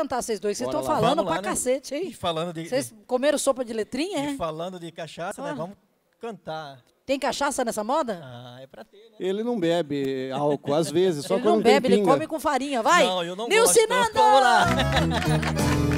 cantar vocês dois, vocês estão falando Vamos pra né? cacete, hein? Falando de... Vocês comeram sopa de letrinha, é? Falando de cachaça, né? ah. né? Vamos cantar. Tem cachaça nessa moda? Ah, é pra ter, né? Ele não bebe álcool, às vezes, só ele quando Ele não bebe, ele come com farinha, vai! Não, eu não Nilcinando! gosto. Então Nando! Vamos lá!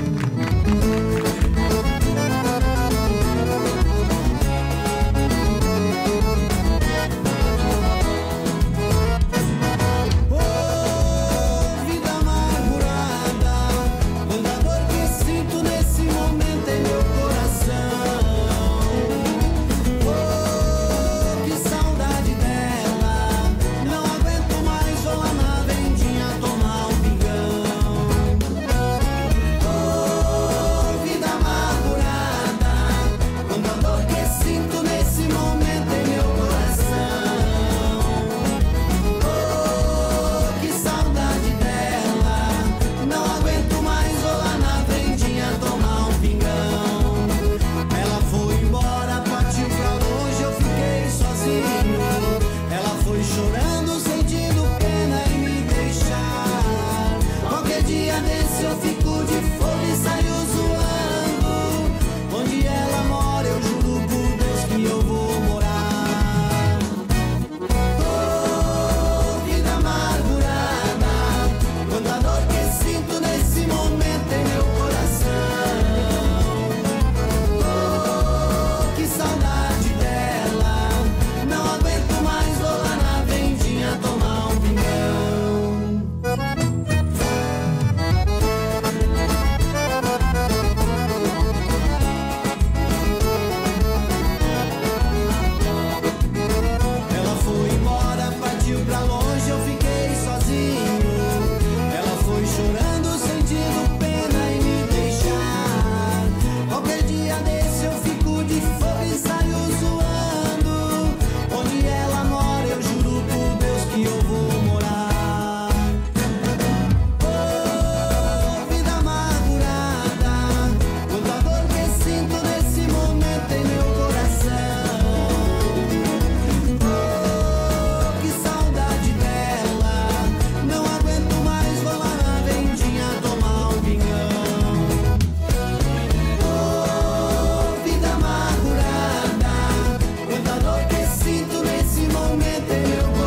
sinto nesse momento em meu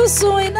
Eu sonho.